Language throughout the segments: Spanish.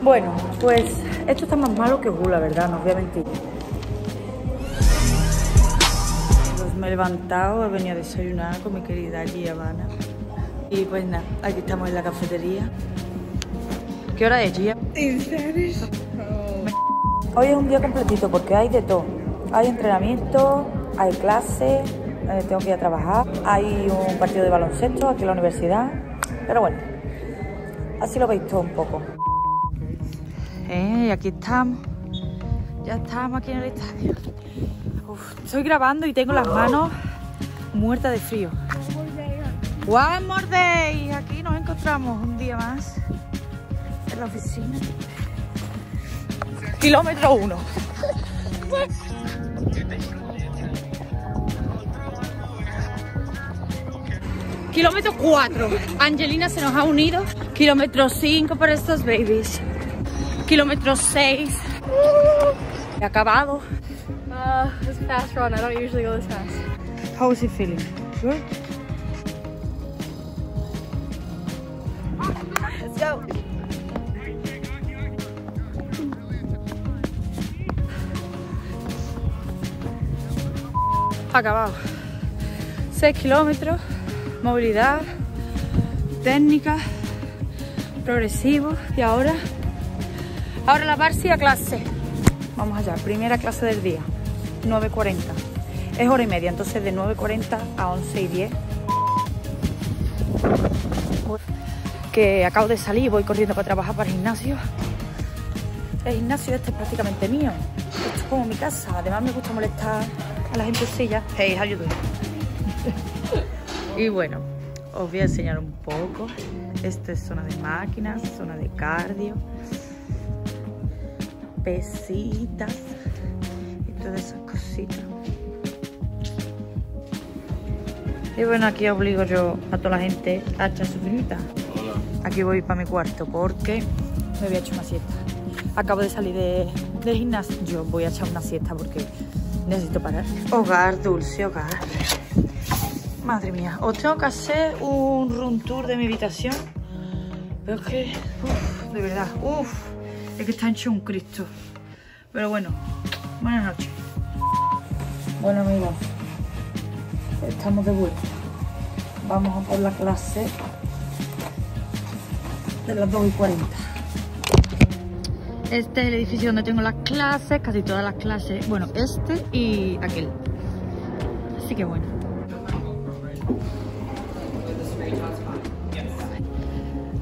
Bueno, pues esto está más malo que gula, ¿verdad? No os voy a mentir. Pues me he levantado, he venido a desayunar con mi querida Giovanna. Y pues nada, aquí estamos en la cafetería. ¿Qué hora es, Gia? Hoy es un día completito porque hay de todo. Hay entrenamiento, hay clase, eh, tengo que ir a trabajar, hay un partido de baloncesto aquí en la universidad. Pero bueno, así lo veis todo un poco. Eh, aquí estamos. Ya estamos aquí en el estadio. Estoy grabando y tengo las manos muertas de frío. One more day. Aquí nos encontramos un día más en la oficina. Kilómetro uno. Kilómetro 4. Angelina se nos ha unido. Kilómetro 5 para estos babies. Kilómetro 6. He acabado. Uh, it was a fast run. I don't usually go this fast. How is he feeling? Good? Let's go. Acabado. 6 kilómetros. Movilidad. Técnica. Progresivo. Y ahora. Ahora la Barsi a clase. Vamos allá. Primera clase del día. 9.40. Es hora y media. Entonces de 9.40 a 11 y 10. Que acabo de salir voy corriendo para trabajar para el gimnasio. El gimnasio este es prácticamente mío. Esto es como mi casa. Además me gusta molestar a la gente silla. Hey, how you doing? y bueno, os voy a enseñar un poco. Esta es zona de máquinas, zona de cardio, pesitas y todas esas cositas. Y bueno, aquí obligo yo a toda la gente a echar su finita. Aquí voy para mi cuarto porque me voy a echar una siesta. Acabo de salir de, del gimnasio. Yo voy a echar una siesta porque necesito parar. Hogar, dulce hogar. Madre mía, os tengo que hacer un room tour de mi habitación. Pero es que, uf, de verdad, uff, es que está hecho un Cristo. Pero bueno, buenas noches. Bueno amigos, estamos de vuelta. Vamos a por la clase de las 2 y 40. Este es el edificio donde tengo las clases, casi todas las clases. Bueno, este y aquel. Así que bueno.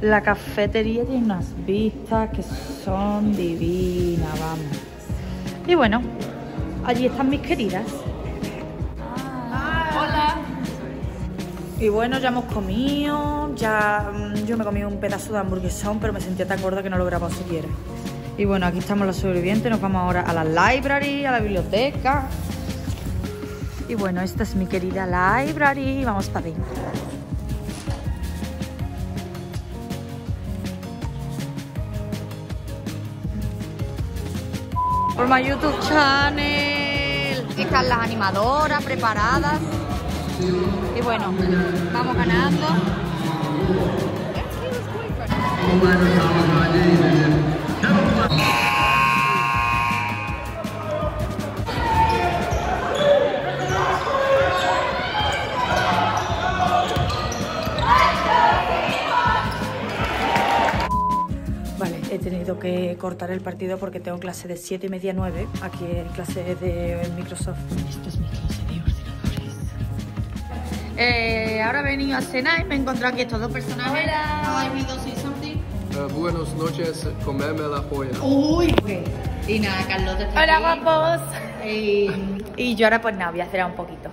La cafetería tiene unas vistas que son divinas, vamos. Y bueno, allí están mis queridas. Hola. Y bueno, ya hemos comido, ya mm, yo me comí un pedazo de hamburguesón, pero me sentía tan gorda que no lo grabado siquiera. Y bueno, aquí estamos los sobrevivientes, nos vamos ahora a la library, a la biblioteca. Y bueno, esta es mi querida library, vamos para adentro. Por my YouTube channel. Están las animadoras preparadas. Y bueno, vamos ganando. He tenido que cortar el partido porque tengo clase de 7 y media a 9. Aquí en clase de Microsoft. Esto es mi clase de ordenadores. Eh, ahora he venido a cenar y me he encontrado aquí estos dos personajes. Hola. Eh, buenas noches, comerme la polla. Uy, Y nada, Carlota está Hola, aquí. guapos. Y, y yo ahora pues nada, voy a cenar un poquito.